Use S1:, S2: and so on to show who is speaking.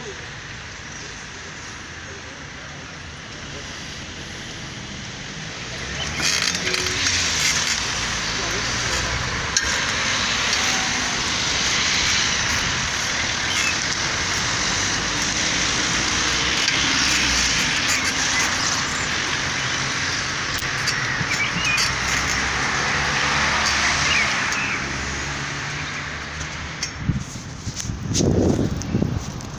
S1: Holy